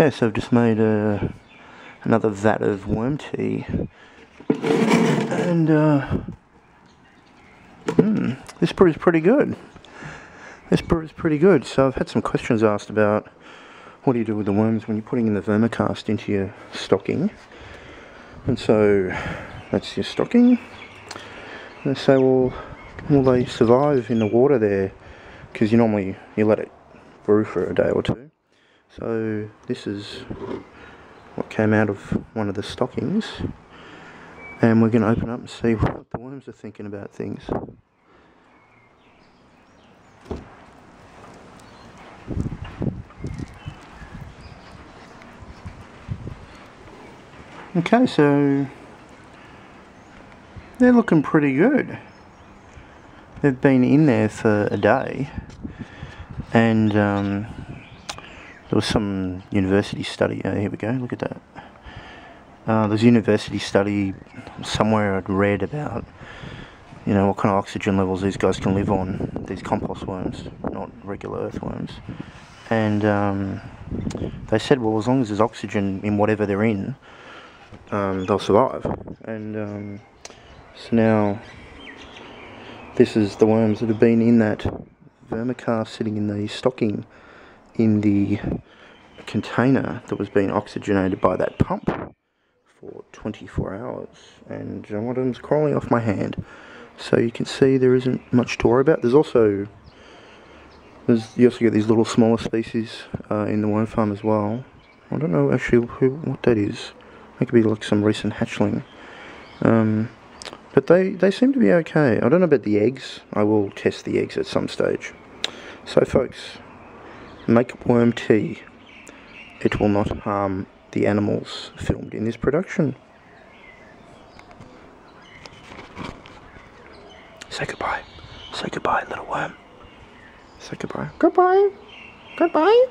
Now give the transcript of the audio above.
Okay, so I've just made a, another vat of worm tea. And, uh, hmm, this brew is pretty good. This brew is pretty good. So I've had some questions asked about what do you do with the worms when you're putting in the vermicast into your stocking. And so that's your stocking. And they say, well, will they survive in the water there? Because you normally, you let it brew for a day or two. So this is what came out of one of the stockings. And we're going to open up and see what the worms are thinking about things. Okay, so they're looking pretty good. They've been in there for a day and um, there was some university study. Oh, here we go. Look at that. Uh, there's a university study somewhere I'd read about, you know, what kind of oxygen levels these guys can live on. These compost worms, not regular earthworms. And um, they said, well, as long as there's oxygen in whatever they're in, um, they'll survive. And um, so now, this is the worms that have been in that vermicast sitting in the stocking in the container that was being oxygenated by that pump for 24 hours. And one of them's crawling off my hand. So you can see there isn't much to worry about. There's also there's you also get these little smaller species uh, in the worm farm as well. I don't know actually who what that is. It could be like some recent hatchling. Um, but they they seem to be okay. I don't know about the eggs. I will test the eggs at some stage. So folks make worm tea. It will not harm the animals filmed in this production. Say goodbye. Say goodbye, little worm. Say goodbye. Goodbye. Goodbye.